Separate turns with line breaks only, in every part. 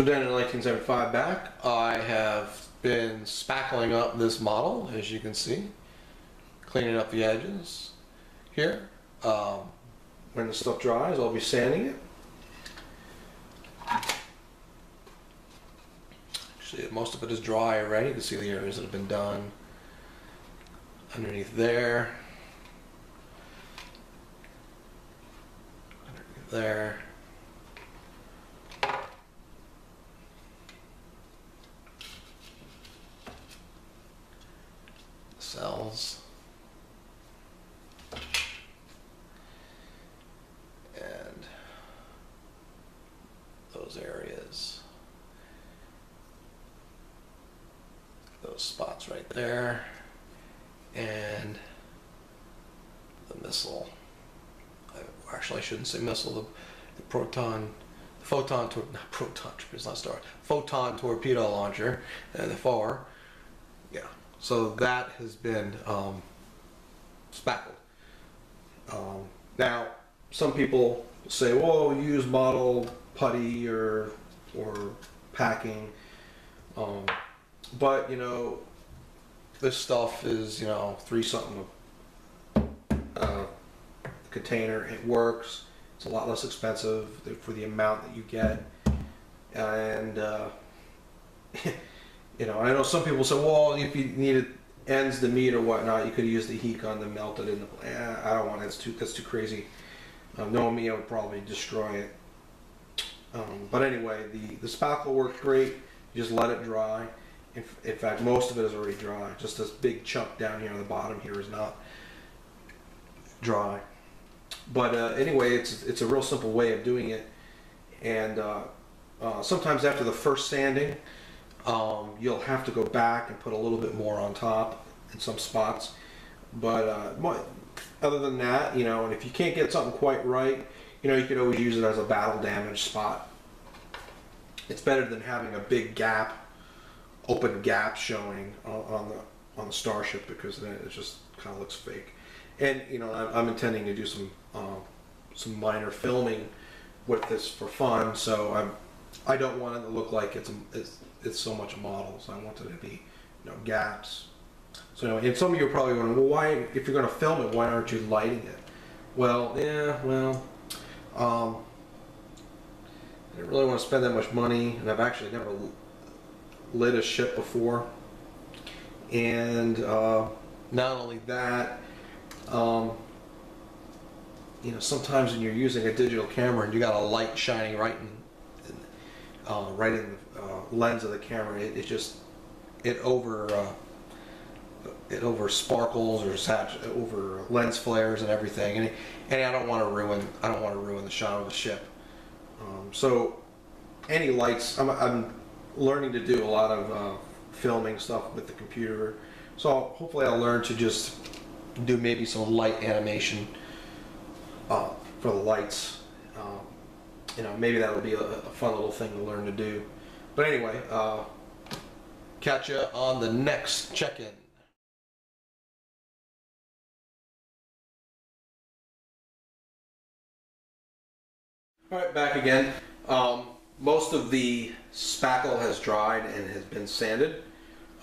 So down in 1975 back, I have been spackling up this model, as you can see, cleaning up the edges here. Um, when the stuff dries, I'll be sanding it. Actually, most of it is dry already. You can see the areas that have been done underneath there. Underneath there. Cells. And those areas. Those spots right there. And the missile. I, actually, I shouldn't say missile. The, the proton, the photon, tor- not proton, it's not star, photon torpedo launcher, and the FAR. So that has been um, spackled. Um, now, some people say, "Well, use model putty or or packing," um, but you know, this stuff is you know three something uh, container. It works. It's a lot less expensive for the amount that you get, and. Uh, you know, I know some people say, well, if you needed ends the meat or whatnot, you could use the heat gun to melt it in the. Eh, I don't want it. It's too. That's too crazy. Um, knowing me, I would probably destroy it. Um, but anyway, the the spackle worked great. You just let it dry. In, in, fact, most of it is already dry. Just this big chunk down here on the bottom here is not dry. But uh, anyway, it's it's a real simple way of doing it. And uh, uh, sometimes after the first sanding, um, you'll have to go back and put a little bit more on top in some spots. But uh, other than that, you know, and if you can't get something quite right, you know, you could always use it as a battle damage spot. It's better than having a big gap, open gap showing on, the on the starship because then it just kind of looks fake. And you know, I'm, I'm intending to do some uh, some minor filming with this for fun, so I'm I don't want it to look like it's a, it's it's so much models. I want it to be, you know, gaps. So, and some of you are probably wondering, well, why, if you're going to film it, why aren't you lighting it? Well, yeah, well, um, I didn't really want to spend that much money, and I've actually never lit a ship before. And uh, not only that, um, you know, sometimes when you're using a digital camera and you got a light shining right in uh, right in the uh, lens of the camera, it, it just it over uh, it over sparkles or sat over lens flares and everything, and and I don't want to ruin I don't want to ruin the shot of the ship. Um, so any lights, I'm, I'm learning to do a lot of uh, filming stuff with the computer, so hopefully I'll learn to just do maybe some light animation uh, for the lights. You know, maybe that'll be a, a fun little thing to learn to do. But anyway, uh, catch you on the next check-in. All right, back again. Um, most of the spackle has dried and has been sanded.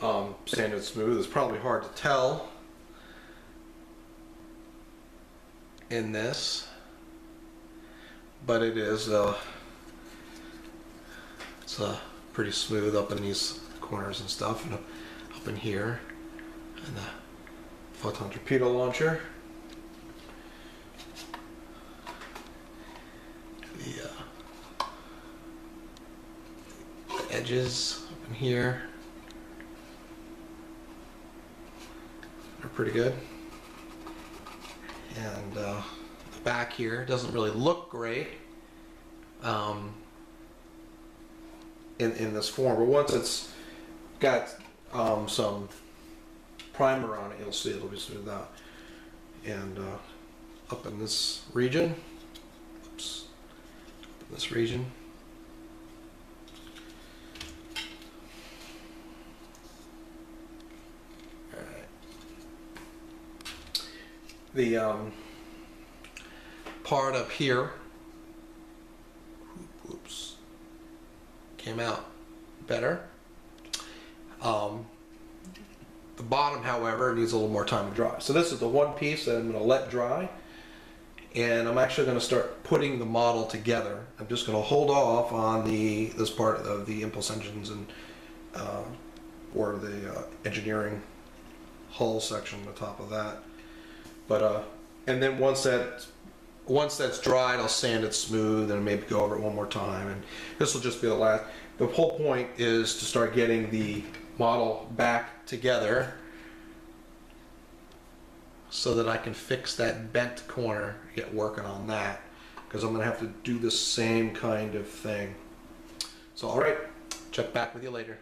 Um, sanded smooth. It's probably hard to tell in this, but it is. Uh, it's uh, pretty smooth up in these corners and stuff, and up in here, and the photon torpedo launcher. The, uh, the edges up in here are pretty good. And uh, back here doesn't really look great. Um, in, in this form. But once it's got um, some primer on it, you'll see it'll be smoothed out. And uh, up in this region, oops, in this region, the um, part up here came out better. Um, the bottom, however, needs a little more time to dry. So this is the one piece that I'm going to let dry. And I'm actually going to start putting the model together. I'm just going to hold off on the this part of the impulse engines and uh, or the uh, engineering hull section on the top of that. But uh, and then once that once that's dried, I'll sand it smooth and maybe go over it one more time. And this will just be the last. The whole point is to start getting the model back together so that I can fix that bent corner, get working on that, because I'm going to have to do the same kind of thing. So, all right, check back with you later.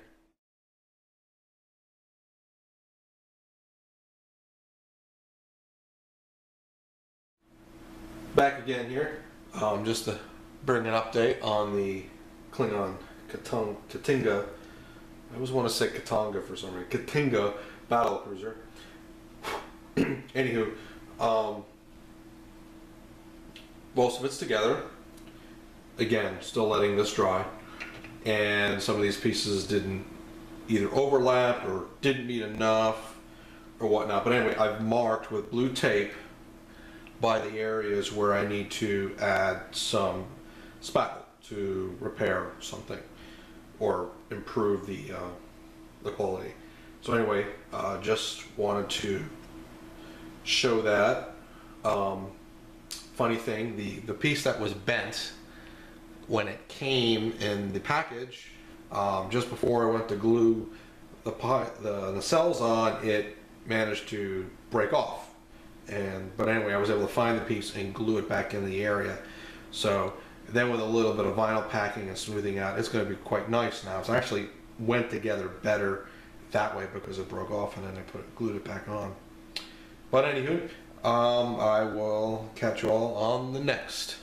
Back again here, um, just to bring an update on the Klingon Katung, K't'inga. I always want to say Katanga for some reason. K't'inga battle cruiser. Anywho, um, most of it's together. Again, still letting this dry. And some of these pieces didn't either overlap or didn't meet enough or whatnot. But anyway, I've marked with blue tape by the areas where I need to add some spackle to repair something or improve the uh, the quality. So anyway, uh, just wanted to show that. Um, funny thing, the the piece that was bent when it came in the package, um, just before I went to glue the, the the cells on, it managed to break off. And but anyway, I was able to find the piece and glue it back in the area. So then with a little bit of vinyl packing and smoothing out, it's going to be quite nice now. It's actually went together better that way because it broke off and then I put it, glued it back on. But anywho, um, I will catch you all on the next.